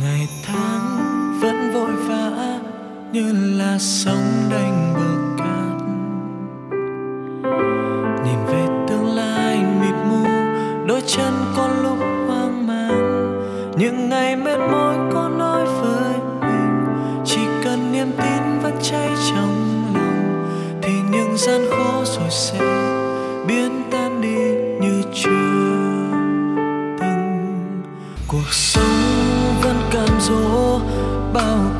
ngày tháng vẫn vội vã như là sóng đánh bờ cát nhìn về tương lai mịt mù, đôi chân con lúc hoang mang. Những ngày mệt mỏi có nói với mình, chỉ cần niềm tin vẫn cháy trong lòng. Thì những gian khó rồi sẽ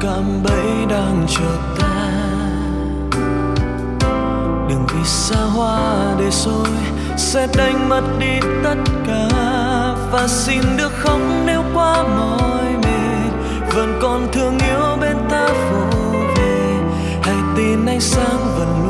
cạm bẫy đang chờ ta. Đừng vì xa hoa để rồi sẽ đánh mất đi tất cả. Và xin được không nếu quá mỏi mệt. Vẫn còn thương yêu bên ta vô về hãy tin ánh sáng vẫn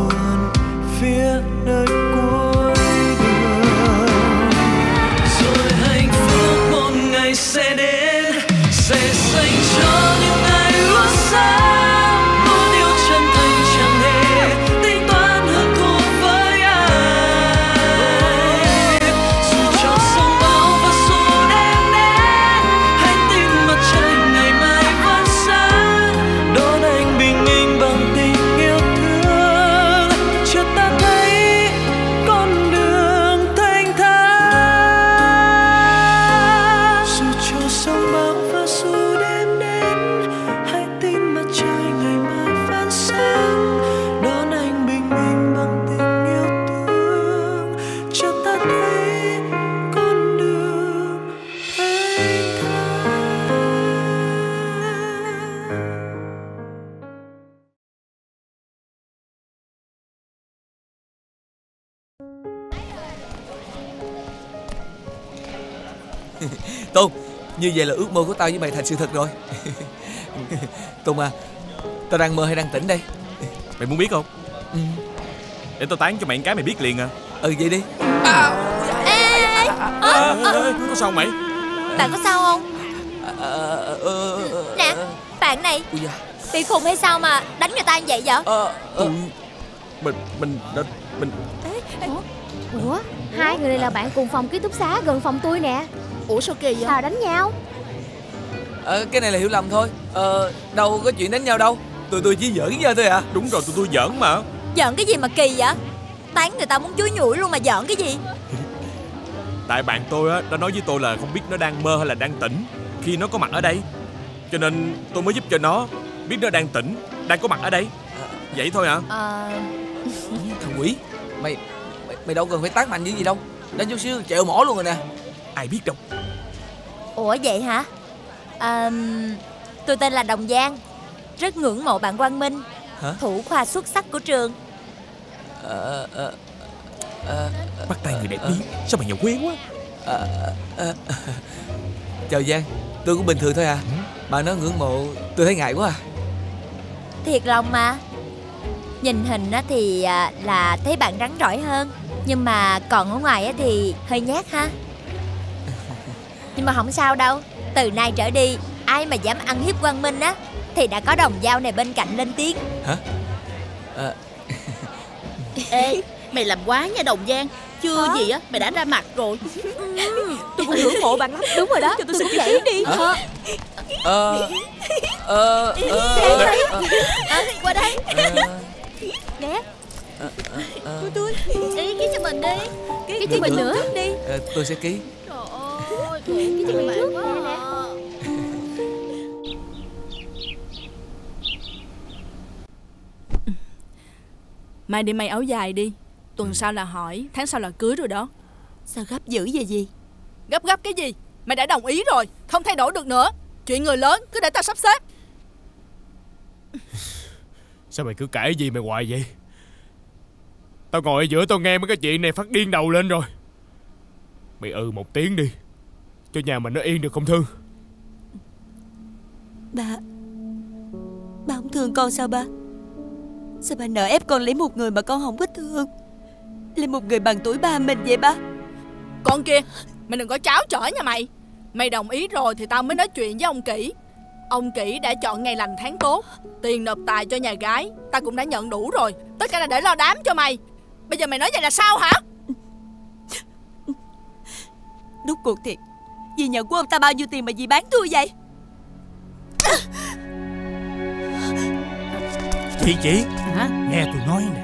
Như vậy là ước mơ của tao với mày thành sự thật rồi. Tôn à Tao đang mơ hay đang tỉnh đây? Mày muốn biết không? Ừ. Để tao tán cho mày cái mày biết liền à. Ừ vậy đi. Ê, ê, Có sao mày? Bạn có sao không? Ờ, ờ, ờ, Nè bạn này Bị khùng hay sao mà đánh người ta như vậy vậy? Ờ, ờ. Mình Mình đã Mình Ủa? Hai người này là bạn cùng phòng ký túc xá gần phòng tôi nè Ủa sao kỳ vậy? Sao đánh nhau? Ờ, cái này là hiểu lầm thôi. Ờ, đâu có chuyện đánh nhau đâu. Tụi tôi chỉ giỡn nhau thôi à Đúng rồi tụi tôi giỡn mà. Giận cái gì mà kỳ vậy? Tán người ta muốn chuối nhủi luôn mà giận cái gì? Tại bạn tôi á đã nói với tôi là không biết nó đang mơ hay là đang tỉnh Khi nó có mặt ở đây. Cho nên tôi mới giúp cho nó Biết nó đang tỉnh Đang có mặt ở đây. Vậy thôi hả Ờ. Thằng quỷ Mày mày, mày đâu cần phải tát mạnh như gì đâu. Đánh chút xíu chẹo mỏ luôn rồi nè Ai biết đâu. Ủa vậy hả? À, Tôi tên là Đồng Giang Rất ngưỡng mộ bạn Quang Minh Hả? Thủ khoa xuất sắc của trường. Ờ, ờ, ờ, Bắt tay người đẹp đi. Sao mày nhỏ quê quá? Ờ, ờ, ờ. Chào Giang Tôi cũng bình thường thôi à. Bà nói ngưỡng mộ Tôi thấy ngại quá à. Thiệt lòng mà. Nhìn hình á thì à, là thấy bạn rắn rỏi hơn Nhưng mà còn ở ngoài á thì hơi nhát ha Nhưng mà không sao đâu. Từ nay trở đi Ai mà dám ăn hiếp Quang Minh á Thì đã có đồng dao này bên cạnh lên tiếng. Hả? Ờ, Ê mày làm quá nha Đồng Giang. Chưa Hả? gì á mày đã ra mặt rồi. Tôi cũng ngưỡng mộ bạn lắm. Đúng rồi đó Tôi, tôi cũng vậy. đi. Hả? Ờ. Ờ. Ờ ờ, à, Qua đây. Ờ, Nè. Ờ, Tôi tôi. Ý ký cho mình đi. Cái cho mình nữa. đi ờ, Tôi sẽ ký Trời ơi Ký cho mình trước Nè, nè. Mai đi may áo dài đi. Tuần sau là hỏi Tháng sau là cưới rồi đó. Sao gấp dữ vậy gì Gấp gấp cái gì? Mày đã đồng ý rồi Không thay đổi được nữa. Chuyện người lớn cứ để tao sắp xếp. Sao mày cứ kể gì mày hoài vậy? Tao ngồi ở giữa tao nghe mấy cái chuyện này phát điên đầu lên rồi. Mày ừ một tiếng đi Cho nhà mình nó yên được không Thương Ba. Ba không thương con sao ba? Sao ba nỡ ép con lấy một người mà con không có thương? Lấy một người bằng tuổi ba mình vậy ba? Con kia Mày đừng có cháo chở nha mày. Mày đồng ý rồi thì tao mới nói chuyện với ông Kỷ. Ông Kỷ đã chọn ngày lành tháng tốt Tiền nộp tài cho nhà gái Tao cũng đã nhận đủ rồi. Tất cả là để lo đám cho mày. Bây giờ mày nói vậy là sao hả? Đúng cuộc thiệt Dì nhận của ông ta bao nhiêu tiền mà dì bán thua vậy? Chị chị. Hả? Nghe tôi nói nè.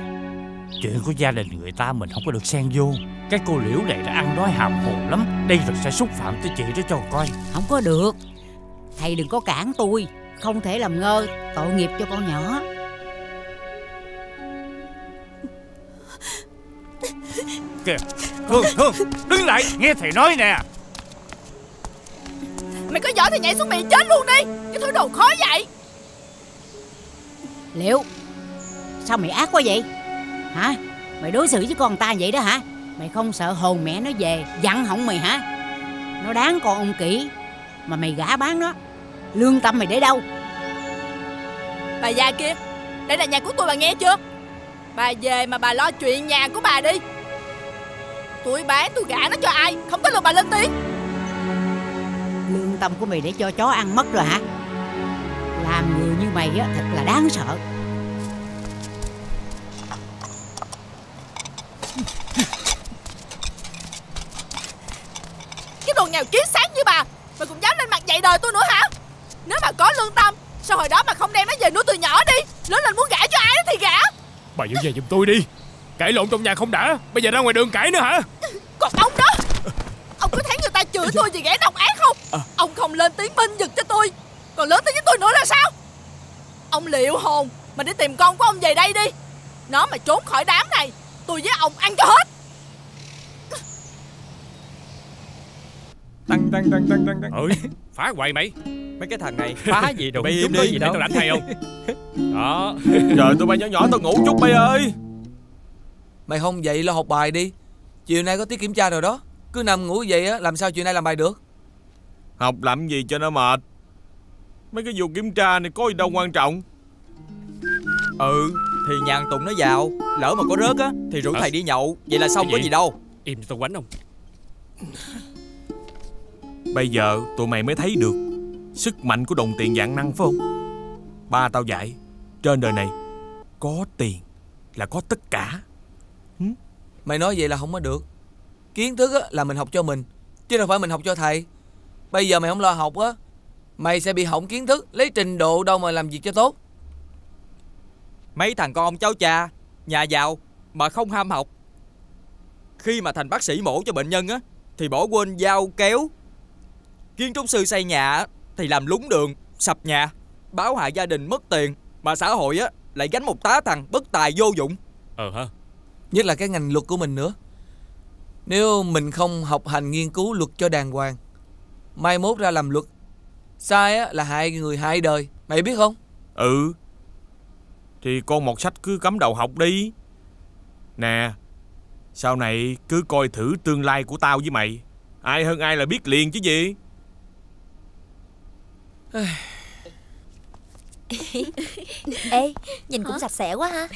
Chuyện của gia đình người ta mình không có được xen vô. Cái cô liễu này đã ăn nói hàm hồ lắm. Đây rồi sẽ xúc phạm tới chị đó cho coi. Không có được. Thầy đừng có cản tôi. Không thể làm ngơ Tội nghiệp cho con nhỏ. Kìa Hương Hương Đứng lại Nghe thầy nói nè. Mày có giỏi thì nhảy xuống biển chết luôn đi. Cái thứ đồ khó vậy. Liệu Sao mày ác quá vậy? Hả? Mày đối xử với con ta vậy đó hả? Mày không sợ hồn mẹ nó về Dặn hỏng mày hả? Nó đáng con ông kỹ Mà mày gả bán nó. Lương tâm mày để đâu? Bà già kia Đây là nhà của tôi bà nghe chưa? Bà về mà bà lo chuyện nhà của bà đi. Tôi bán tôi gả nó cho ai? Không có lượt bà lên tiếng tâm của mày để cho chó ăn mất rồi hả? Làm người như mày á thật là đáng sợ. Cái đồ nghèo kiết sáng như bà Mà cũng dám lên mặt dạy đời tôi nữa hả? Nếu mà có lương tâm Sao hồi đó mà không đem nó về nuôi từ nhỏ đi? Lớn lên muốn gả cho ai thì gả. Bà giữ về giùm tôi đi. Cãi lộn trong nhà không đã. Bây giờ ra ngoài đường cãi nữa hả? Còn ông đó. Ông có thấy người ta chửi tôi vì ghẻ độc ác Ông không lên tiếng binh vực cho tôi. Còn lớn tiếng với tôi nữa là sao? Ông liệu hồn Mà đi tìm con của ông về đây đi. Nó mà trốn khỏi đám này Tôi với ông ăn cho hết. Tăng tăng tăng tăng tăng tăng. Ừ Phá hoài mày. Mấy cái thằng này phá gì đâu Bay Chúng đi gì để đâu tao đánh hay không Đó. Trời tụi bay nhỏ nhỏ tao ngủ chút bay ơi. Mày không dậy lo học bài đi. Chiều nay có tiết kiểm tra rồi đó. Cứ nằm ngủ vậy á Làm sao chiều nay làm bài được Học làm gì cho nó mệt? Mấy cái vụ kiểm tra này có gì đâu quan trọng. Ừ Thì nhà thằng Tùng nó vào. Lỡ mà có rớt á Thì rủ Hả? thầy đi nhậu. Vậy là xong Cái có gì? gì đâu. Im cho tao quánh không Bây giờ tụi mày mới thấy được Sức mạnh của đồng tiền dạng năng phải không? Ba tao dạy Trên đời này Có tiền Là có tất cả. Mày nói vậy là không có được. Kiến thức á, là mình học cho mình Chứ đâu phải mình học cho thầy Bây giờ mày không lo học á Mày sẽ bị hỏng kiến thức Lấy trình độ đâu mà làm việc cho tốt. Mấy thằng con cháu cha Nhà giàu Mà không ham học. Khi mà thành bác sĩ mổ cho bệnh nhân á Thì bỏ quên dao kéo. Kiến trúc sư xây nhà á, Thì làm lúng đường Sập nhà Báo hại gia đình mất tiền Mà xã hội á Lại gánh một tá thằng bất tài vô dụng. Ờ ha. Nhất là cái ngành luật của mình nữa. Nếu mình không học hành nghiên cứu luật cho đàng hoàng Mai mốt ra làm luật. Sai á, là hại người hại đời. Mày biết không? Ừ. Thì con một sách cứ cắm đầu học đi. Nè Sau này cứ coi thử tương lai của tao với mày. Ai hơn ai là biết liền chứ gì. Ê nhìn cũng sạch sẽ quá ha.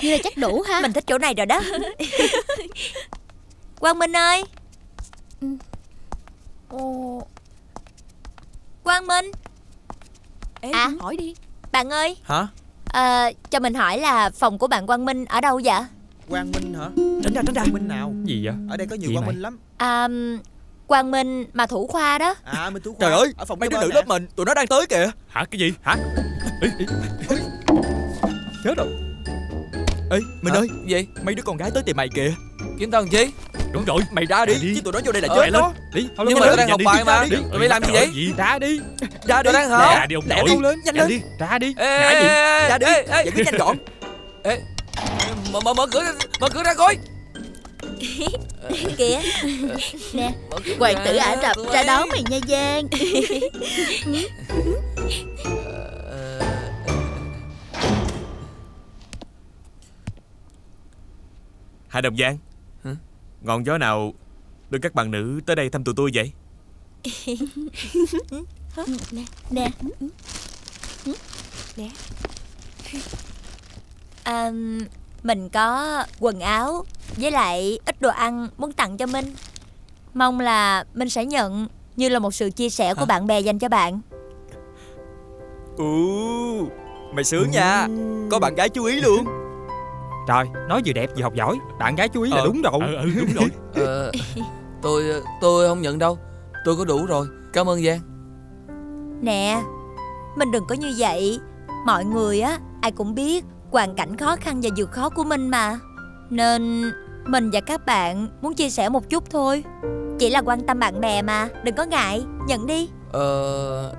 Như là chắc đủ ha. Mình thích chỗ này rồi đó Quang Minh ơi. Ồ, Quang Minh. Ê, À. hỏi đi. Bạn ơi. Hả? Ờ, Cho mình hỏi là phòng của bạn Quang Minh ở đâu vậy? Quang Minh hả? Tránh ra tránh ra Quang Minh nào? Gì vậy? Ở đây có nhiều Gì Quang mày? Minh lắm. À, Quang Minh mà thủ khoa đó. À Minh Tú Khoa. Trời ơi Ở phòng mấy đứa nữ lớp mình Tụi nó đang tới kìa. Hả cái gì? Hả? Chết rồi. Ê Minh ơi Gì? Mấy đứa con gái tới tìm mày kìa Kiếm làm chi Đúng rồi. Mày ra đi, đi. Chứ tụi nó vô đây là Ờ, chết lên. đó. Đi. Nhưng mà tao đang học bài mà. Đi. Tụi mày làm gì vậy? Gì Ra đi. Ra đi. Tao đang học. Ra đi ông nội. lên Nhanh Ra lên. đi. Ra đi. Gì Ra đi. Giải quyết nhanh gọn ê, mở, mở, mở cửa ra, mở cửa ra coi. Kìa. Nè Hoàng ra, tử Ả Rập ra đón mày nha Giang. Hai đồng giang? Ngọn gió nào Đưa các bạn nữ tới đây thăm tụi tôi vậy? Nè. À, Mình có quần áo Với lại ít đồ ăn muốn tặng cho Minh. Mong là Minh sẽ nhận Như là một sự chia sẻ của Hả? bạn bè dành cho bạn. Ừ Mày sướng nha. Có bạn gái chú ý luôn Trời, nói vừa đẹp vừa học giỏi. Bạn gái chú ý là Ờ. đúng rồi. Ừ ừ đúng rồi. Ờ, Tôi tôi không nhận đâu. Tôi có đủ rồi. Cảm ơn Giang. Nè Mình đừng có như vậy. Mọi người á Ai cũng biết hoàn cảnh khó khăn và vượt khó của Minh mà. Nên Mình và các bạn muốn chia sẻ một chút thôi. Chỉ là quan tâm bạn bè mà Đừng có ngại. Nhận đi. Ờ...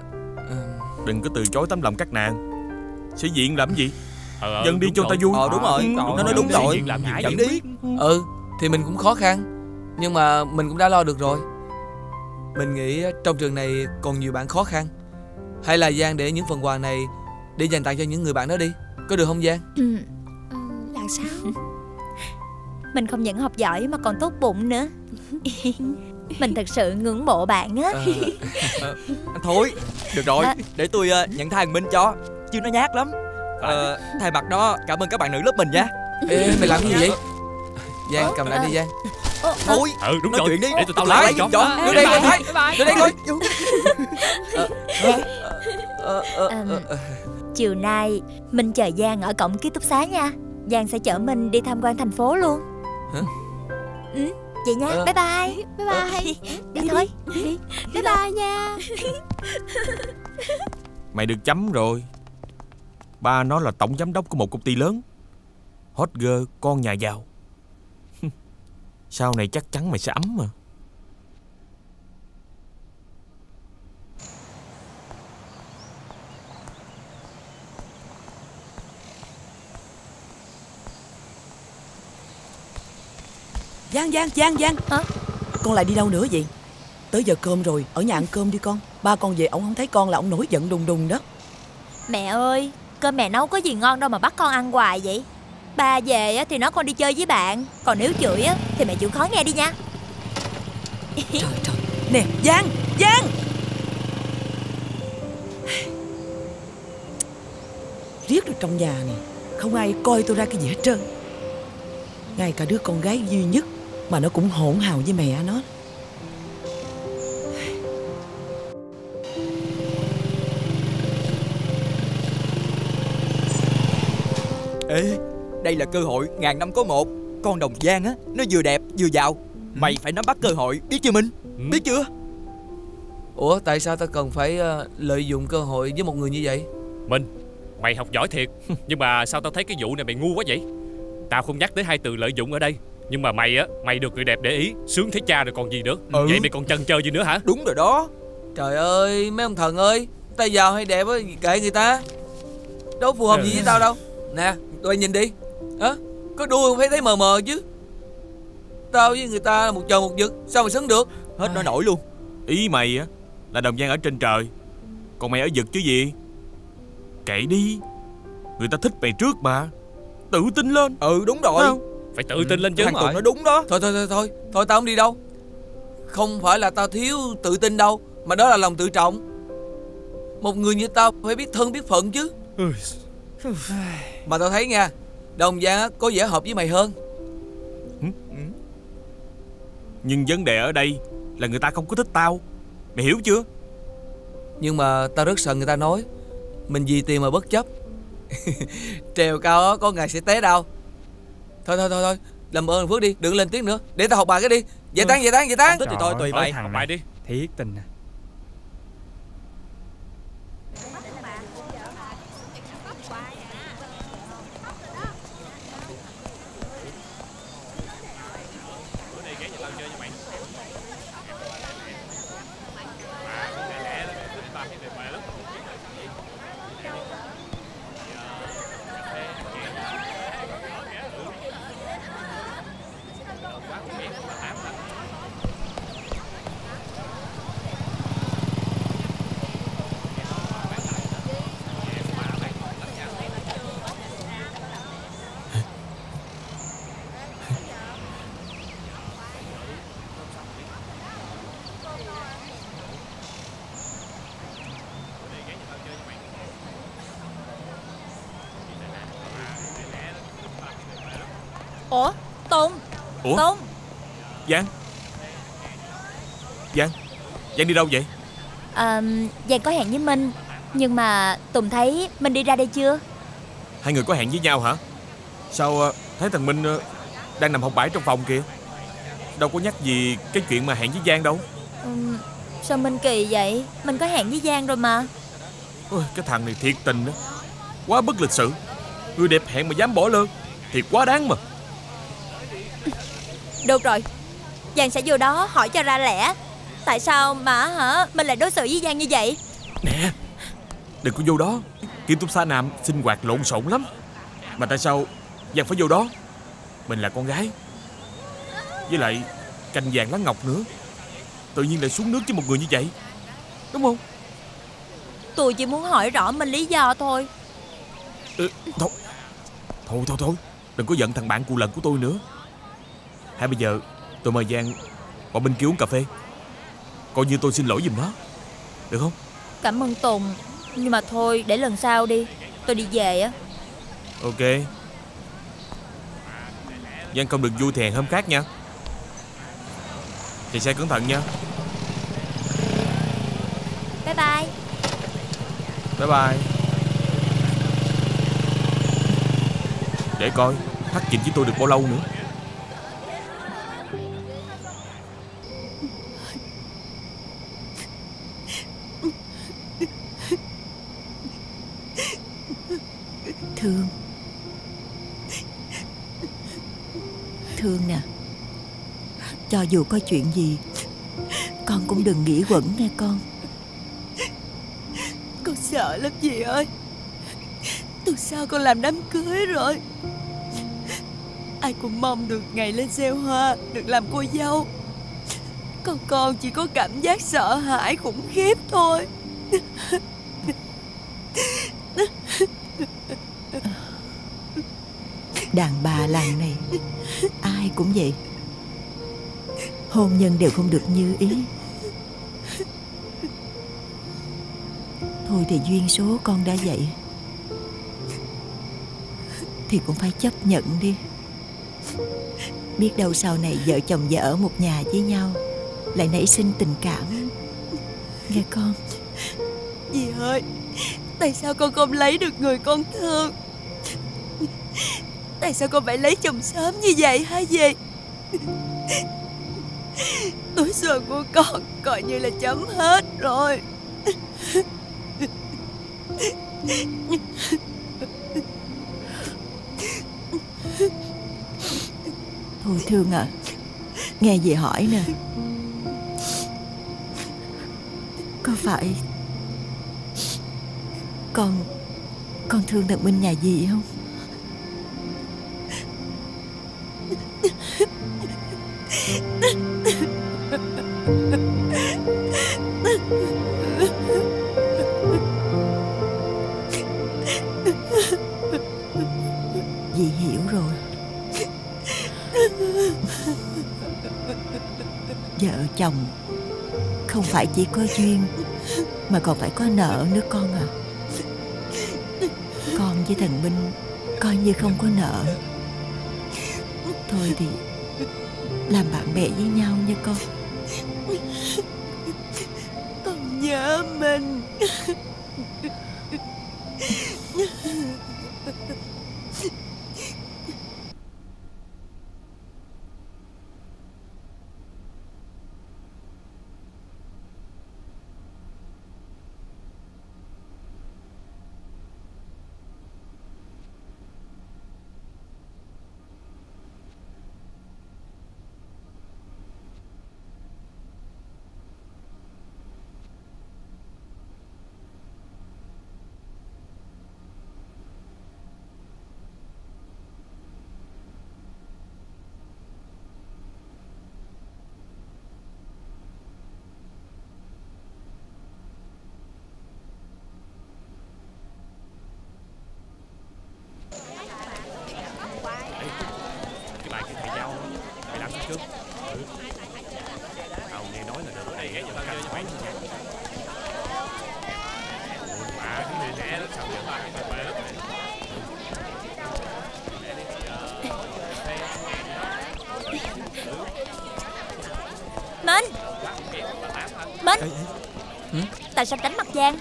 Đừng có từ chối tấm lòng các nàng. Sĩ diện làm gì Ờ, Dân đi cho ta vui. Ờ đúng rồi. Ừ, Nó nói đúng rồi. làm ngại Dẫn đi Ừ Thì mình cũng khó khăn. Nhưng mà mình cũng đã lo được rồi. Mình nghĩ trong trường này còn nhiều bạn khó khăn. Hay là Giang để những phần quà này Để dành tặng cho những người bạn đó đi. Có được không Giang? Ừ. Là sao? Mình không những học giỏi mà còn tốt bụng nữa. Mình thật sự ngưỡng mộ bạn á. Ờ, Anh Thôi Được rồi. À. Để tôi ờ, nhận thay thằng Minh cho. Chứ nó nhát lắm Ờ, Thay mặt đó cảm ơn các bạn nữ lớp mình nha Ê mày làm cái gì vậy Giang cầm lại đi Giang Thôi Ừ đúng Nói rồi chuyện đi Để tụi tao Lại lấy cho Đưa đây coi Đưa đây coi Chiều nay Minh chờ Giang ở cổng ký túc xá nha Giang sẽ chở mình đi tham quan thành phố luôn Hả? Ừ, vậy nha, Ờ. bye bye Bye bye Đi thôi Đi Bye bye nha Mày được chấm rồi Ba nó là tổng giám đốc của một công ty lớn. Hot girl con nhà giàu. Sau này chắc chắn mày sẽ ấm mà. Giang Giang Giang Giang. Hả? Con lại đi đâu nữa vậy? Tới giờ cơm rồi Ở nhà ăn cơm đi con. Ba con về ông không thấy con là ông nổi giận đùng đùng đó. Mẹ ơi, cơm mẹ nấu có gì ngon đâu mà bắt con ăn hoài vậy? Ba về á thì nói con đi chơi với bạn Còn nếu chửi á thì mẹ chịu khó nghe đi nha. Trời trời Nè Giang Giang! Riết được trong nhà này Không ai coi tôi ra cái gì hết trơn. Ngay cả đứa con gái duy nhất Mà nó cũng hỗn hào với mẹ nó Ê. Đây là cơ hội ngàn năm có một. Con đồng Giang á Nó vừa đẹp vừa giàu. Mày phải nắm bắt cơ hội Biết chưa Minh? Biết chưa? Ủa tại sao ta cần phải ờ, lợi dụng cơ hội với một người như vậy? Minh Mày học giỏi thiệt. Nhưng mà sao tao thấy cái vụ này mày ngu quá vậy? Tao không nhắc tới hai từ lợi dụng ở đây. Nhưng mà mày á Mày được người đẹp để ý. Sướng thấy cha rồi còn gì nữa. Ừ. Vậy mày còn chần chờ gì nữa hả? Đúng rồi đó. Trời ơi mấy ông thần ơi. Ta giàu hay đẹp á kệ người ta. Đâu phù hợp gì với tao đâu Nè tụi bay nhìn đi. Hả? Có đuôi không phải thấy mờ mờ chứ? Tao với người ta là một trời một vực Sao mà xứng được? Hết nói nổi luôn. Ý mày á Là đồng giang ở trên trời. Còn mày ở vực chứ gì? Kệ đi. Người ta thích mày trước mà. Tự tin lên. Ừ đúng rồi. Phải không? Phải tự tin lên chứ Thằng Tùng nói đúng đó. Thôi thôi thôi thôi. Thôi tao không đi đâu. Không phải là tao thiếu tự tin đâu Mà đó là lòng tự trọng. Một người như tao phải biết thân biết phận chứ Mà tao thấy nha Đồng Giang có vẻ hợp với mày hơn. Nhưng vấn đề ở đây Là người ta không có thích tao. Mày hiểu chưa? Nhưng mà tao rất sợ người ta nói Mình vì tiền mà bất chấp. Trèo cao á, có ngày sẽ té đau. Thôi thôi thôi thôi Làm ơn Phước đi đừng lên tiếng nữa. Để tao học bài cái đi. Giải tán giải tán giải tán. Thích thì thôi tùy mày Học bài đi. Thiệt tình à Ủa Tùng Ủa? Tùng Giang? Giang? Giang đi đâu vậy? À, Giang có hẹn với Minh Nhưng mà Tùng thấy Minh đi ra đây chưa? Hai người có hẹn với nhau hả? Sao ờ, thấy thằng Minh ờ, Đang nằm học bãi trong phòng kìa? Đâu có nhắc gì cái chuyện mà hẹn với Giang đâu. Ừm, Sao Minh kỳ vậy? Mình có hẹn với Giang rồi mà. Ôi, Cái thằng này thiệt tình đó Quá bất lịch sự. Người đẹp hẹn mà dám bỏ lơ. Thiệt quá đáng mà Được rồi. Giang sẽ vô đó hỏi cho ra lẽ. Tại sao mà hả Mình lại đối xử với Giang như vậy? Nè Đừng có vô đó. Kim Túc Xá Nam sinh hoạt lộn xộn lắm. Mà tại sao Giang phải vô đó? Mình là con gái. Với lại cành vàng lá ngọc nữa. Tự nhiên lại xuống nước với một người như vậy. Đúng không? Tôi chỉ muốn hỏi rõ mình lý do thôi. Ừ, Thôi. Thôi thôi thôi. Đừng có giận thằng bạn cù lần của tôi nữa Hay bây giờ tôi mời Giang Qua bên kia uống cà phê. Coi như tôi xin lỗi giùm nó. Được không? Cảm ơn Tùng. Nhưng mà thôi để lần sau đi. Tôi đi về á. Ok. Giang không được vui thèn hôm khác nha. Chạy xe cẩn thận nha. Bye bye. Bye bye. Để coi Hắc chỉnh với tôi được bao lâu nữa Cho dù có chuyện gì, Con cũng đừng nghĩ quẩn nghe con. Con sợ lắm dì ơi. Từ sao con làm đám cưới rồi. Ai cũng mong được ngày lên gieo hoa, Được làm cô dâu. Còn con chỉ có cảm giác sợ hãi, khủng khiếp thôi. Đàn bà làng này, Ai cũng vậy. Hôn nhân đều không được như ý. Thôi thì duyên số con đã vậy, Thì cũng phải chấp nhận đi. Biết đâu sau này vợ chồng vợ ở một nhà với nhau, Lại nảy sinh tình cảm. Nghe con. Dì ơi, Tại sao con không lấy được người con thương? Tại sao con phải lấy chồng sớm như vậy hả dì? Tuổi xuân của con coi như là chấm hết rồi. Thôi Thương à Nghe dì hỏi nè. Có phải Con Con thương thằng Minh nhà dì không? Chồng. Không phải chỉ có duyên, Mà còn phải có nợ nữa con à. Con với thằng Minh Coi như không có nợ. Thôi thì Làm bạn bè với nhau nha con. Con nhớ mình Cái bài cái thầy giao Mày làm xong chưa ừ. Tao nghe nói là đợt này á Giờ nó canh bán như vậy Mà cái người rẻ đó Sao giờ ba cái bài lắm Minh Minh Tại sao đánh mặt Giang.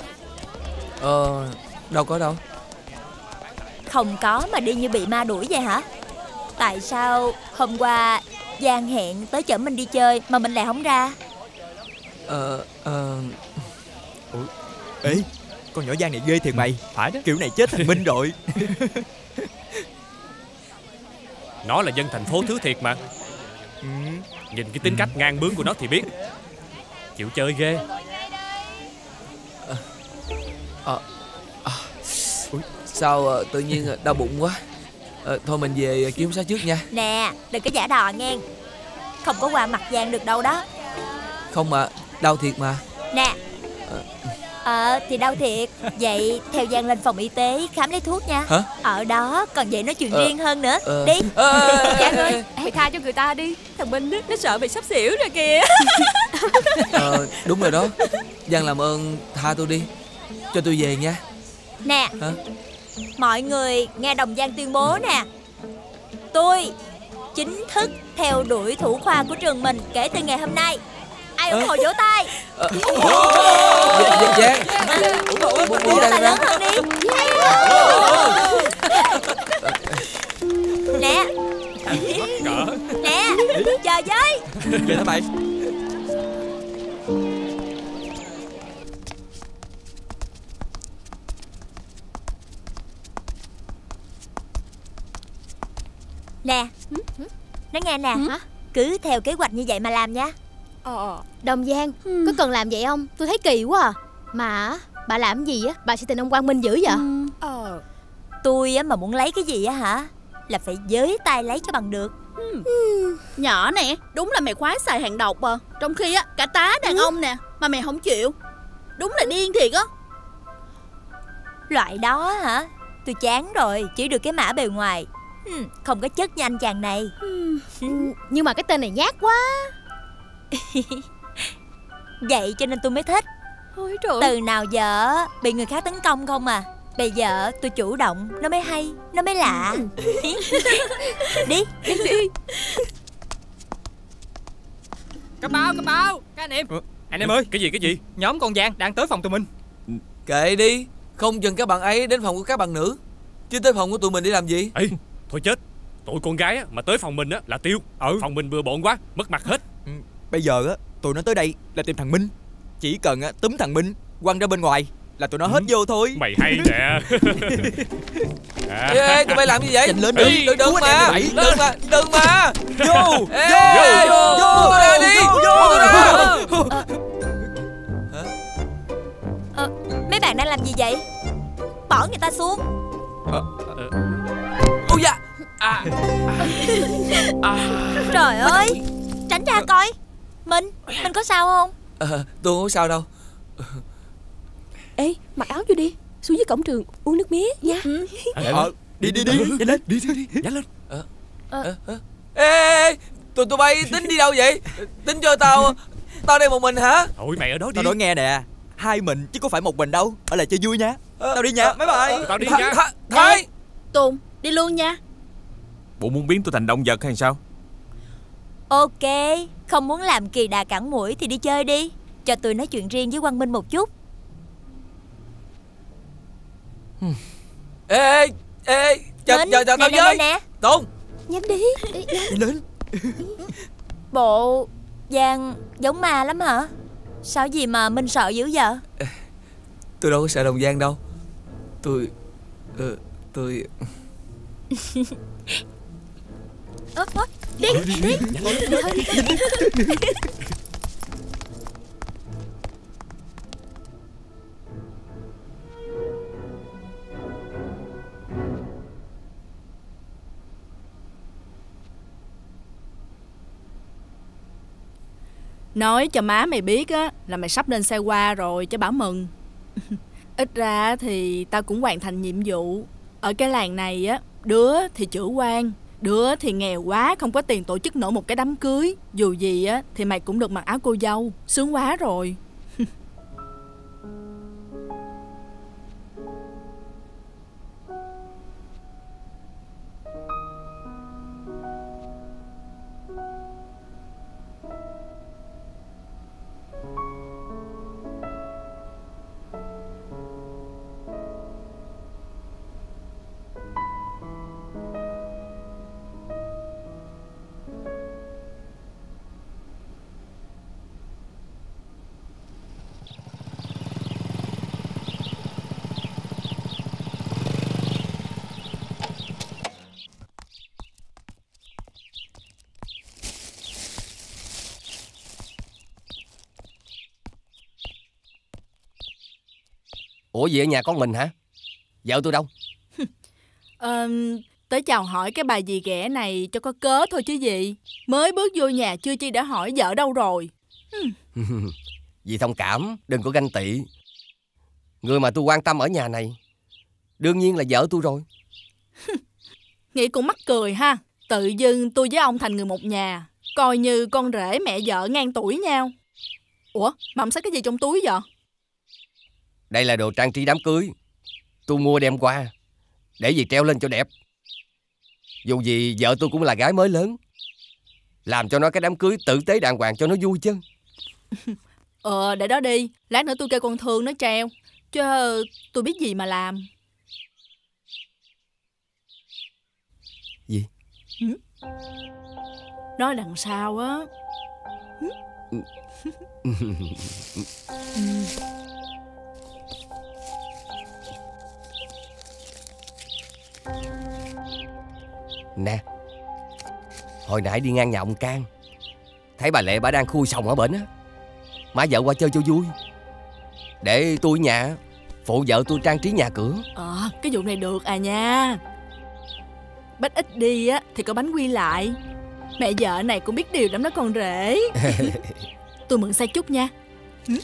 Ờ Đâu có đâu. Không có mà đi như bị ma đuổi vậy hả? Tại sao hôm qua Giang hẹn tới chở mình đi chơi Mà mình lại không ra? Ờ Ờ. Ê Con nhỏ Giang này ghê thiệt mày. Phải đó. Kiểu này chết thành Minh rồi. Nó là dân thành phố thứ thiệt mà. Ừ. Nhìn cái tính cách ngang bướng của nó thì biết. Chịu chơi ghê Ờ, à, ui, Sao ờ, tự nhiên đau bụng quá. Ờ, Thôi mình về kiếm xá trước nha. Nè đừng có giả đò nghe. Không có qua mặt Giang được đâu đó. Không mà đau thiệt mà. Nè. Ờ thì đau thiệt. Vậy theo Giang lên phòng y tế khám lấy thuốc nha. Hả? Ở đó còn vậy nói chuyện Ờ, riêng hơn nữa. ờ. Đi. Giang ơi. Mày tha cho người ta đi. Thằng Minh á, nó sợ mày sắp xỉu rồi kìa. Ờ, đúng rồi đó. Giang làm ơn tha tôi đi Cho tôi về nha. Nè Hả? Mọi người nghe Đồng Giang tuyên bố nè. Tôi chính thức theo đuổi thủ khoa của trường mình kể từ ngày hôm nay. Ai ủng hộ vỗ tay? Ờ, Giang Giang Buông Vỗ buông tay tay ra lớn hơn đi. Nè. Nè Chờ với. Ghê hả mày Nè. Nói nghe nè. Cứ theo kế hoạch như vậy mà làm nha. Ờ. Đồng Giang Có cần làm vậy không? Tôi thấy kỳ quá à. Mà á, bà làm gì á? Bà sẽ tình ông Quang Minh dữ vậy? Ờ. Tôi á mà muốn lấy cái gì á hả? Là phải giới tay lấy cho bằng được. Nhỏ nè Đúng là mày khoái xài hàng độc à. Trong khi á cả tá đàn ông nè Mà mày không chịu. Đúng là điên thiệt á. Loại đó hả? Tôi chán rồi Chỉ được cái mã bề ngoài Không có chất như anh chàng này. Nhưng mà cái tên này nhát quá. Vậy cho nên tôi mới thích. Ôi trời Từ nào giờ bị người khác tấn công không à? Bây giờ tôi chủ động Nó mới hay Nó mới lạ. Đi. Đi đi. Cấp báo cấp báo. Các anh em. Anh em ơi. Cái gì cái gì? Nhóm con Giang đang tới phòng tụi mình. Kệ đi. Không chừng các bạn ấy đến phòng của các bạn nữ Chứ tới phòng của tụi mình đi làm gì? Ê Thôi chết. Tụi con gái á, mà tới phòng mình á là tiêu. Ừ. Phòng mình bừa bộn quá Mất mặt hết. Ừ, Bây giờ á Tụi nó tới đây là tìm thằng Minh. Chỉ cần á túm thằng Minh Quăng ra bên ngoài Là tụi nó hết vô thôi. Mày hay nè. Ê, ê, tụi bay làm gì vậy? Nhanh lên đừng, đừng Cứu anh mà. Đừng mà Đừng mà. Vô Ê, Vô ê, Vô tôi ra đi. Vô tôi ra. Ờ, Mấy bạn đang làm gì vậy? Bỏ người ta xuống. Ôi da à. Trời ơi. Tránh ra coi. Minh Minh có sao không? Ờ, Tôi không có sao đâu. Ê mặc áo vô đi. Xuống dưới cổng trường uống nước mía nha. Ờ, Đi đi đi. Nhanh lên. Đi đi đi. Nhanh lên. Ờ, ờ. Ê, ê, ê, tụi tụi bay tính đi đâu vậy? Tính cho tao Tao đây một mình hả? Thôi mày ở đó đi. Tao nói nghe nè. Hai mình chứ có phải một mình đâu. Ở lại chơi vui nha. Tao đi nha. Bye bye Tao đi nha. Th- Thái. Tùng đi luôn nha Bộ muốn biến tôi thành động vật hay sao? Ok Không muốn làm kỳ đà cẳng mũi thì đi chơi đi. Cho tôi nói chuyện riêng với Quang Minh một chút. Ê, ê, ê Chờ, chờ, chờ nè, tao với. nè. Tùng. Nhanh đi. Lên Bộ Giang giống ma lắm hả? Sao gì mà Minh sợ dữ vậy? Tôi đâu có sợ đồng giang đâu. Tôi ờ, Tôi Ơ, ơ, Đi đi. Nói cho má mày biết á Là mày sắp lên xe qua rồi cho bảo mừng. Ít ra thì tao cũng hoàn thành nhiệm vụ. Ở cái làng này á Đứa thì chữ quan Đứa thì nghèo quá, Không có tiền tổ chức nổi một cái đám cưới. Dù gì á, Thì mày cũng được mặc áo cô dâu. Sướng quá rồi. Ủa gì ở nhà con mình hả Vợ tôi đâu Ờ, tới chào hỏi cái bà dì ghẻ này cho có cớ thôi chứ gì. Mới bước vô nhà chưa chi đã hỏi vợ đâu rồi. Vì thông cảm Đừng có ganh tị Người mà tôi quan tâm ở nhà này Đương nhiên là vợ tôi rồi Nghĩ cũng mắc cười ha. Tự dưng tôi với ông thành người một nhà. Coi như con rể mẹ vợ ngang tuổi nhau. Ủa, mà ông xách cái gì trong túi vậy? Đây là đồ trang trí đám cưới Tôi mua đem qua Để gì treo lên cho đẹp Dù gì vợ tôi cũng là gái mới lớn Làm cho nó cái đám cưới tử tế đàng hoàng cho nó vui chứ Ờ, để đó đi. Lát nữa tôi kêu con Thương nó treo. Chứ tôi biết gì mà làm. Gì? Ừ? Nói đằng sau á. Nè Hồi nãy đi ngang nhà ông Cang Thấy bà Lệ bà đang khui sòng ở bển á Má vợ qua chơi cho vui Để tôi nhà Phụ vợ tôi trang trí nhà cửa Ờ, cái vụ này được à nha. Bách ít đi á thì có bánh quy lại. Mẹ vợ này cũng biết điều lắm đó con rể. tôi mượn xe chút nha.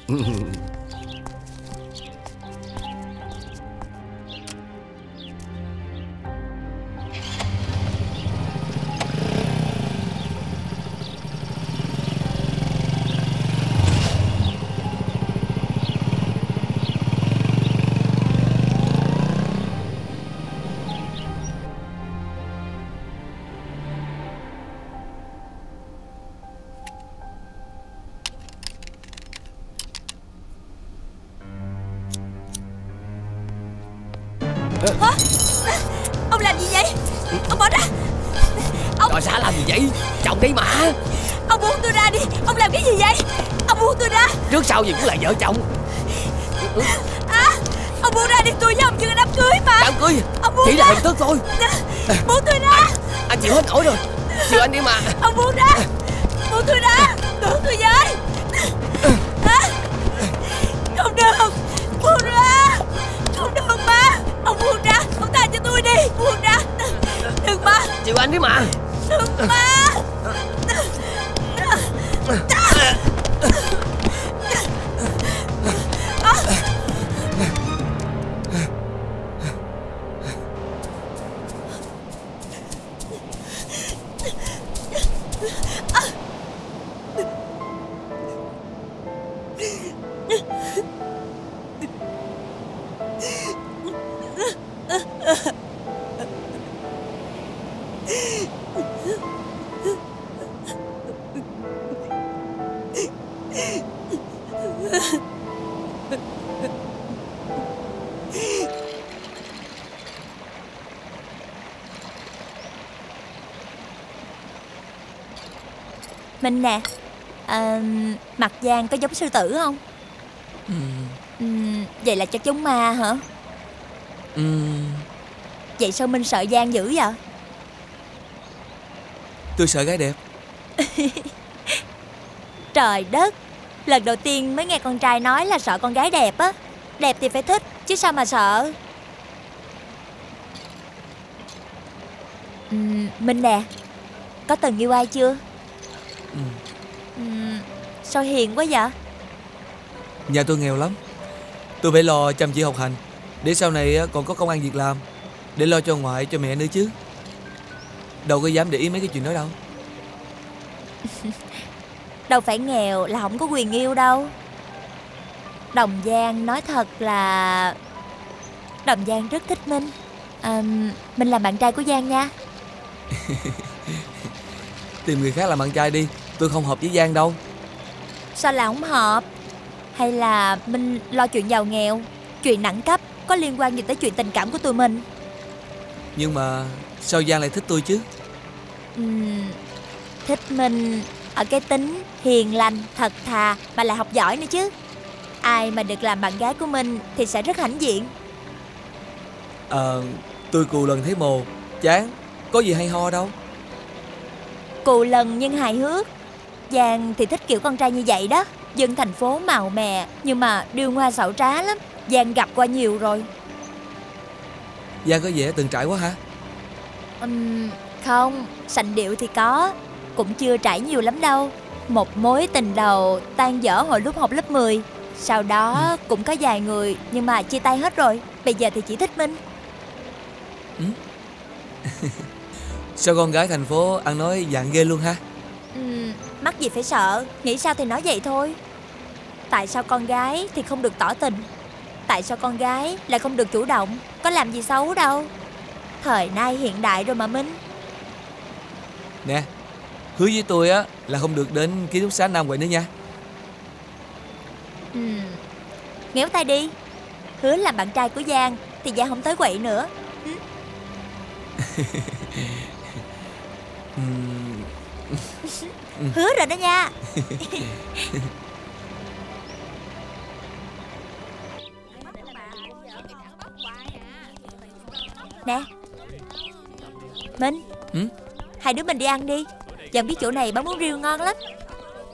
sau gì cũng là vợ chồng. À, Ông buông ra đi tôi với ông chưa đám cưới mà. Đám cưới? Ông buông Chỉ là ra. hình thức thôi. Buông tôi ra. Anh chịu hết nổi rồi. Chịu anh đi mà. Ông buông ra. Buông tôi ra. Buông tôi với. À, Không được. Buông ra. Không được mà. Ông buông ra. Ông tha cho tôi đi. Buông ra. Đừng mà. Chịu anh đi mà. Đừng mà Minh nè. À, Mặt Giang có giống sư tử không? Ừ. Ừm, Vậy là chắc giống ma hả? Ừ. Vậy sao Minh sợ Giang dữ vậy? Tôi sợ gái đẹp. Trời đất! Lần đầu tiên mới nghe con trai nói là sợ con gái đẹp á. Đẹp thì phải thích Chứ sao mà sợ? Minh nè Có từng yêu ai chưa? Ừ. Sao hiền quá vậy? Nhà tôi nghèo lắm. Tôi phải lo chăm chỉ học hành. Để sau này còn có công ăn việc làm. Để lo cho ngoại cho mẹ nữa chứ. Đâu có dám để ý mấy cái chuyện đó đâu. Đâu phải nghèo là không có quyền yêu đâu. Đồng Giang nói thật là Đồng Giang rất thích Minh. À, Minh làm bạn trai của Giang nha. Tìm người khác làm bạn trai đi. Tôi không hợp với Giang đâu Sao là không hợp? Hay là Minh lo chuyện giàu nghèo Chuyện nặng cấp Có liên quan gì tới chuyện tình cảm của tụi mình? Nhưng mà sao Giang lại thích tôi chứ? Ừm, Thích Minh Ở cái tính hiền lành Thật thà Mà lại học giỏi nữa chứ. Ai mà được làm bạn gái của Minh Thì sẽ rất hãnh diện. Ờ Tôi cù lần thấy mồ. Chán Có gì hay ho đâu. Cù lần nhưng hài hước Giang thì thích kiểu con trai như vậy đó. Dân thành phố màu mè Nhưng mà điêu ngoa xảo trá lắm. Giang gặp qua nhiều rồi. Giang có vẻ từng trải quá hả? Ừm, Không Sành điệu thì có Cũng chưa trải nhiều lắm đâu. Một mối tình đầu tan dở hồi lúc học lớp 10 Sau đó cũng có vài người Nhưng mà chia tay hết rồi. Bây giờ thì chỉ thích Minh. Sao con gái thành phố ăn nói dạng ghê luôn ha Mắc gì phải sợ? Nghĩ sao thì nói vậy thôi. Tại sao con gái thì không được tỏ tình? Tại sao con gái lại không được chủ động? Có làm gì xấu đâu. Thời nay hiện đại rồi mà Minh. Nè Hứa với tôi á là không được đến ký túc xá Nam Quậy nữa nha. Ừm, Ngéo tay đi. Hứa làm bạn trai của Giang Thì Giang không tới quậy nữa. Ừm, Hứa rồi đó nha. Nè. Minh. Ừ? Hai đứa mình đi ăn đi. Dần biết chỗ này bán bún riêu ngon lắm.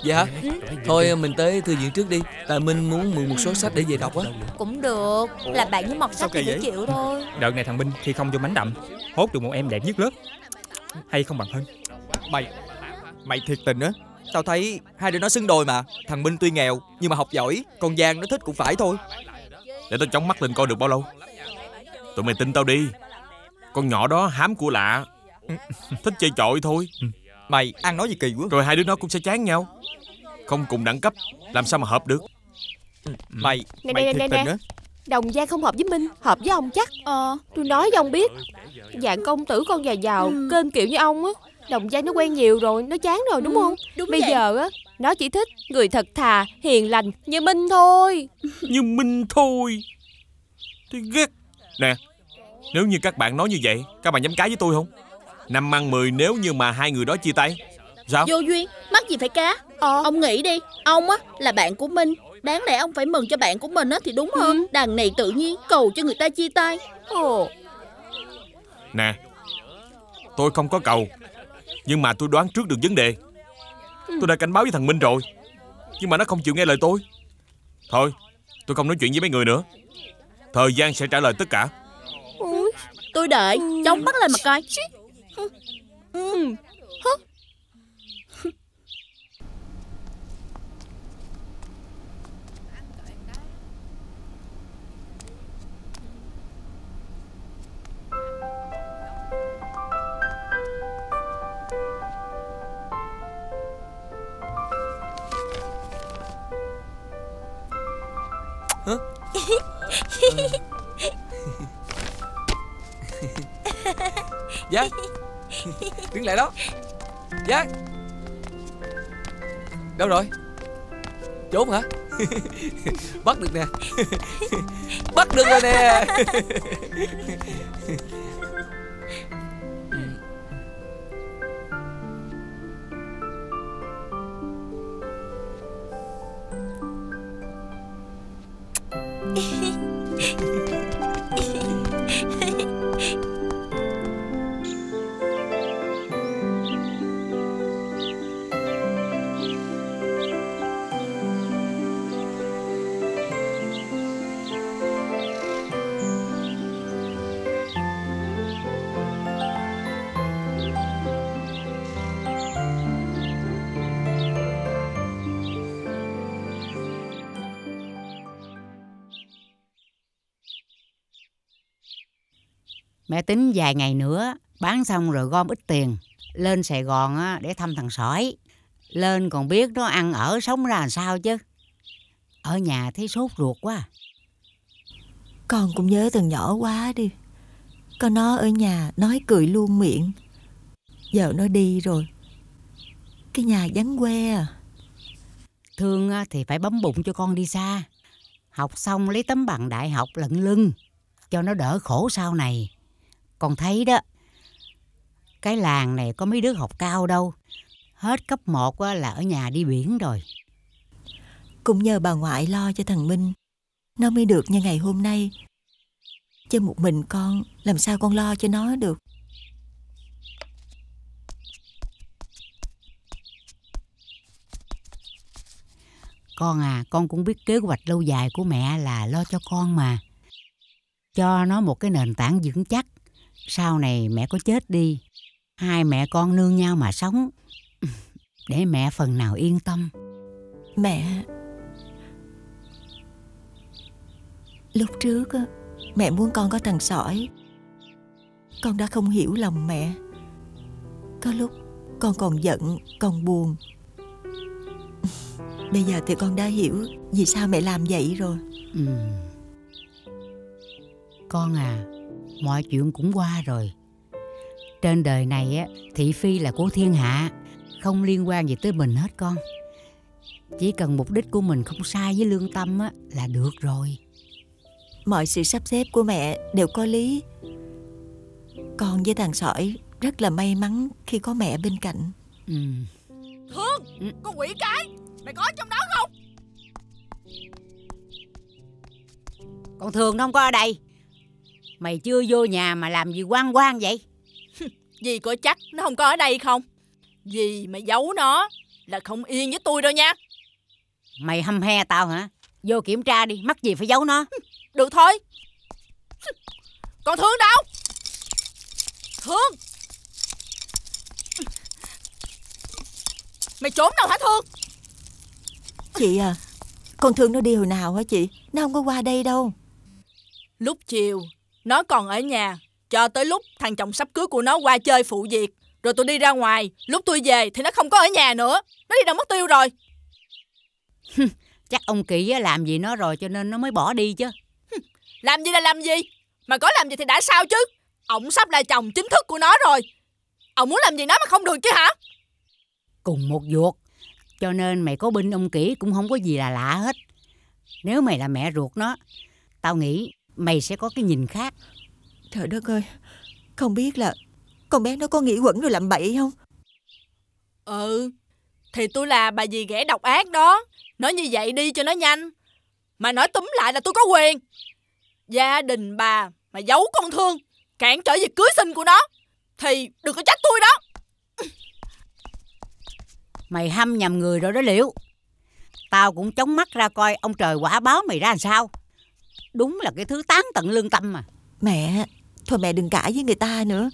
Dạ. Hả Thôi mình tới thư viện trước đi. Tại Minh muốn mượn một số sách để về đọc á. Cũng được. Làm bạn với mọt sách thì phải chịu thôi. Đợt này thằng Minh thi không vô mánh đậm. Hốt được một em đẹp nhất lớp. Hay không bằng hơn Mày Mày thiệt tình á. Tao thấy hai đứa nó xứng đôi mà. Thằng Minh tuy nghèo nhưng mà học giỏi. Còn Giang nó thích cũng phải thôi. Để tao chống mắt lên coi được bao lâu. Tụi mày tin tao đi. Con nhỏ đó hám của lạ. Thích chơi chọi thôi. Mày ăn nói gì kỳ quá. Rồi hai đứa nó cũng sẽ chán nhau. Không cùng đẳng cấp Làm sao mà hợp được? Mày Nè, Mày nè, tình nè. á. Đồng Giang không hợp với Minh Hợp với ông chắc. Ờ. Tôi nói với ông biết. Dạng công tử con già giàu Ừ. Kênh kiểu như ông á Đồng Giang nó quen nhiều rồi Nó chán rồi đúng Ừ, không? đúng Bây vậy. giờ á Nó chỉ thích người thật thà Hiền lành như Minh thôi. Như Minh thôi. Thì ghét. Nè Nếu như các bạn nói như vậy Các bạn dám cái với tôi không? Năm ăn 10 nếu như mà hai người đó chia tay Sao? Vô duyên Mắc gì phải cá? Ông nghĩ đi Ông á là bạn của Minh Đáng lẽ ông phải mừng cho bạn của mình á thì đúng hơn Đằng này tự nhiên cầu cho người ta chia tay. Ồ. Nè Tôi không có cầu Nhưng mà tôi đoán trước được vấn đề. Tôi đã cảnh báo với thằng Minh rồi. Nhưng mà nó không chịu nghe lời tôi. Thôi Tôi không nói chuyện với mấy người nữa. Thời gian sẽ trả lời tất cả. Tôi đợi. Chống bắt lên mà coi Giang Đứng lại đó. Giang Đâu rồi? Trốn hả? Bắt được nè. Bắt được rồi nè. Mẹ tính vài ngày nữa bán xong rồi gom ít tiền lên Sài Gòn á, để thăm thằng sỏi. Lên còn biết nó ăn ở sống ra làm sao chứ. Ở nhà thấy sốt ruột quá. Con cũng nhớ thằng nhỏ quá đi Có nó ở nhà nói cười luôn miệng Giờ nó đi rồi Cái nhà vắng que à Thương thì phải bấm bụng cho con đi xa. Học xong lấy tấm bằng đại học lận lưng cho nó đỡ khổ sau này. Con thấy đó, cái làng này có mấy đứa học cao đâu. Hết cấp 1 á, là ở nhà đi biển rồi. Cũng nhờ bà ngoại lo cho thằng Minh Nó mới được như ngày hôm nay Chứ một mình con Làm sao con lo cho nó được Con à, con cũng biết kế hoạch lâu dài của mẹ là lo cho con mà. Cho nó một cái nền tảng vững chắc. Sau này mẹ có chết đi, hai mẹ con nương nhau mà sống. Để mẹ phần nào yên tâm. Mẹ Lúc trước mẹ muốn con có thằng sỏi Con đã không hiểu lòng mẹ Có lúc con còn giận, còn buồn Bây giờ thì con đã hiểu Vì sao mẹ làm vậy rồi Ừ. Con à, mọi chuyện cũng qua rồi. Trên đời này á, thị phi là của thiên hạ, không liên quan gì tới mình hết con. Chỉ cần mục đích của mình không sai với lương tâm á, là được rồi. Mọi sự sắp xếp của mẹ đều có lý Con với thằng sỏi rất là may mắn khi có mẹ bên cạnh Ừ. Thương Con quỷ cái Mày có trong đó không Con thường nó không có ở đây. Mày chưa vô nhà mà làm gì quan quan vậy? Dì có chắc nó không có ở đây không? Dì mà giấu nó Là không yên với tôi đâu nha. Mày hâm he tao hả? Vô kiểm tra đi, mắc gì phải giấu nó. Được thôi. Con Thương đâu? Thương! Mày trốn đâu hả Thương? Chị à Con thương nó đi hồi nào hả chị? Nó không có qua đây đâu. Lúc chiều Nó còn ở nhà. Cho tới lúc thằng chồng sắp cưới của nó qua chơi phụ việc Rồi tôi đi ra ngoài. Lúc tôi về thì nó không có ở nhà nữa. Nó đi đâu mất tiêu rồi? Chắc ông á, làm gì nó rồi cho nên nó mới bỏ đi chứ. Làm gì là làm gì? Mà có làm gì thì đã sao chứ? Ông sắp là chồng chính thức của nó rồi. Ông muốn làm gì nó mà không được chứ hả? Cùng một ruột. Cho nên mày có binh ông Kỵ cũng không có gì là lạ hết. Nếu mày là mẹ ruột nó, tao nghĩ mày sẽ có cái nhìn khác. Trời đất ơi Không biết là Con bé nó có nghĩ quẩn rồi làm bậy không Ừ Thì tôi là bà dì ghẻ độc ác đó Nói như vậy đi cho nó nhanh Mà nói túm lại là tôi có quyền Gia đình bà mà giấu con thương Cản trở việc cưới sinh của nó Thì đừng có trách tôi đó Mày hăm nhầm người rồi đó Liễu. Tao cũng chống mắt ra coi ông trời quả báo mày ra làm sao. Đúng là cái thứ tán tận lương tâm mà. Mẹ Thôi mẹ đừng cãi với người ta nữa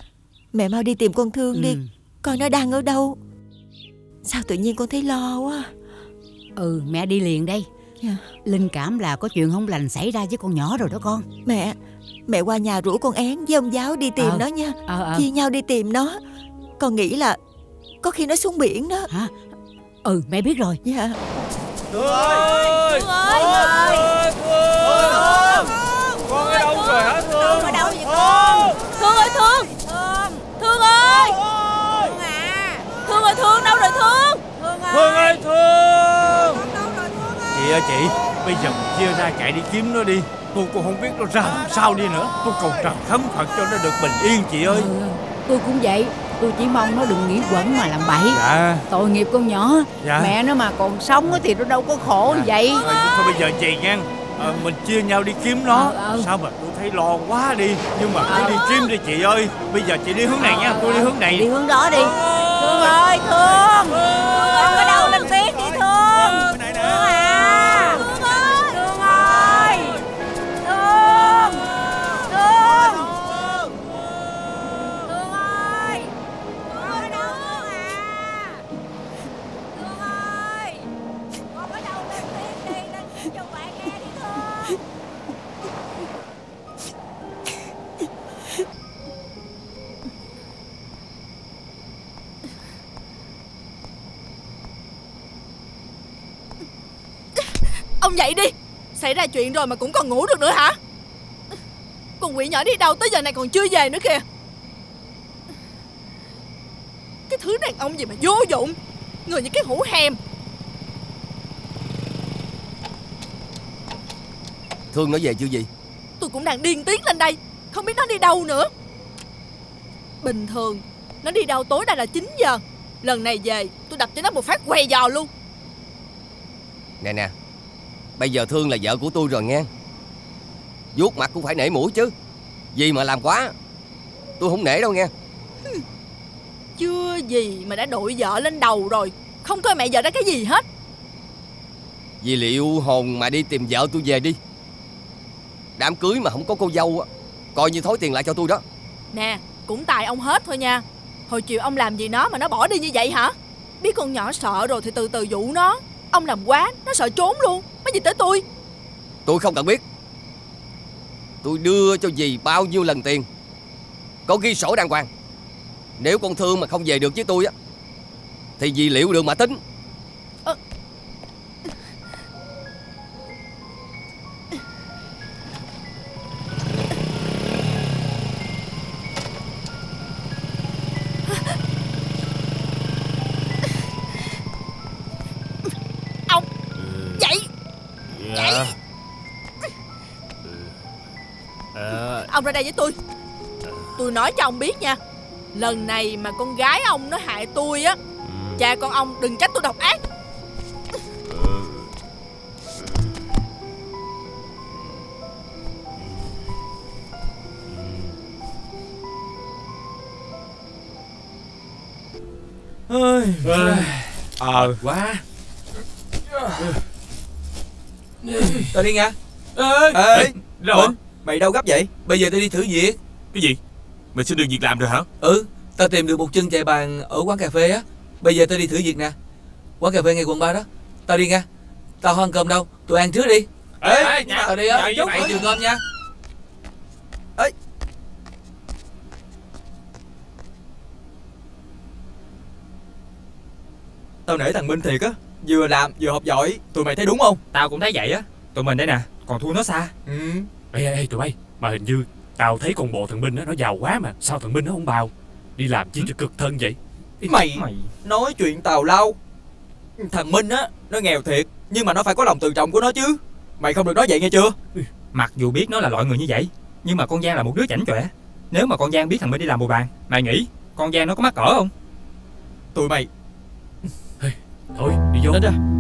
Mẹ mau đi tìm con thương đi Ừ. Coi nó đang ở đâu Sao tự nhiên con thấy lo quá Ừ, mẹ đi liền đây. Dạ. Linh cảm là có chuyện không lành xảy ra với con nhỏ rồi đó con. Mẹ Mẹ qua nhà rủ con én với ông giáo đi tìm Ờ. nó nha Ờ, ờ. Chia nhau đi tìm nó Con nghĩ là Có khi nó xuống biển đó Hả? Ừ, mẹ biết rồi. Dạ Thương ơi Thương ơi Thương ơi Con ở đâu rồi hả Thương ở đâu vậy con Thương ơi Thương Thương ơi Thương ơi Thương đâu rồi Thương Thương ơi Thương! Chị ơi chị Bây giờ mình chia ra chạy đi kiếm nó đi. Tôi cũng không biết nó ra làm sao đi nữa. Tôi cầu trời khấn Phật cho nó được bình yên chị ơi. Tôi cũng vậy. Tôi chỉ mong nó đừng nghĩ quẩn mà làm bậy. Dạ. Tội nghiệp con nhỏ. Dạ. Mẹ nó mà còn sống á thì nó đâu có khổ như vậy. Thôi, thôi bây giờ chị nha. Ờ, Mình chia nhau đi kiếm nó. Ờ, ờ. Sao mà tôi thấy lo quá đi. Nhưng mà cứ đi kiếm đi chị ơi. Bây giờ chị đi hướng này nha. Tôi đi hướng này. Đi hướng đó đi. Thương ơi Thương. Thương ở đâu ra chuyện rồi mà cũng còn ngủ được nữa hả? Con quỷ nhỏ đi đâu tới giờ này còn chưa về nữa kìa. Cái thứ đàn ông gì mà vô dụng Người như cái hũ hèm. Thương nó về chưa gì? Tôi cũng đang điên tiết lên đây Không biết nó đi đâu nữa. Bình thường Nó đi đâu tối đa là 9 giờ. Lần này về tôi đập cho nó một phát què giò luôn. Nè nè Bây giờ Thương là vợ của tôi rồi nghe. Vuốt mặt cũng phải nể mũi chứ. Gì mà làm quá Tôi không nể đâu nghe. Chưa gì mà đã đội vợ lên đầu rồi. Không coi mẹ vợ ra cái gì hết. Vì liệu hồn mà đi tìm vợ tôi về đi. Đám cưới mà không có cô dâu á Coi như thối tiền lại cho tôi đó. Nè cũng tại ông hết thôi nha. Hồi chiều ông làm gì nó mà nó bỏ đi như vậy hả? Biết con nhỏ sợ rồi thì từ từ dụ nó. Ông làm quá Nó sợ trốn luôn Mấy gì tới tôi? Tôi không cần biết. Tôi đưa cho dì bao nhiêu lần tiền. Có ghi sổ đàng hoàng. Nếu con thương mà không về được với tôi á, Thì dì liệu được mà tính. Đây với tôi. Tôi nói cho ông biết nha Lần này mà con gái ông nó hại tôi á Cha con ông đừng trách tôi độc ác. Ơi Ờ. Quá. Tao đi nha. Ê, ê. Đâu mày đâu gấp vậy? Bây giờ tao đi thử việc. Cái gì? Mày xin được việc làm rồi hả? Ừ tao tìm được một chân chạy bàn ở quán cà phê á. Bây giờ tao đi thử việc nè. Quán cà phê ngay quận ba đó. Tao đi nha. Tao không ăn cơm đâu. Tụi ăn trước đi. Ê, ê, nhà- tao đi á với mày chịu cơm nha. Tao nể thằng Minh thiệt á. Vừa làm vừa học giỏi. Tụi mày thấy đúng không? Tao cũng thấy vậy á. Tụi mình đây nè. Còn thua nó xa. Ừ Ê, ê, ê, tụi bay Mà hình như Tao thấy con bộ thằng Minh đó nó giàu quá mà Sao thằng Minh nó không bao? Đi làm chi cho cực thân vậy? Mày, nói chuyện tào lao. Thằng Minh á Nó nghèo thiệt Nhưng mà nó phải có lòng tự trọng của nó chứ. Mày không được nói vậy nghe chưa? Mặc dù biết nó là loại người như vậy Nhưng mà con Giang là một đứa chảnh chọe. Nếu mà con Giang biết thằng Minh đi làm bùa bàn Mày nghĩ con Giang nó có mắc cỡ không? Tụi mày. Thôi đi vô. Đến ra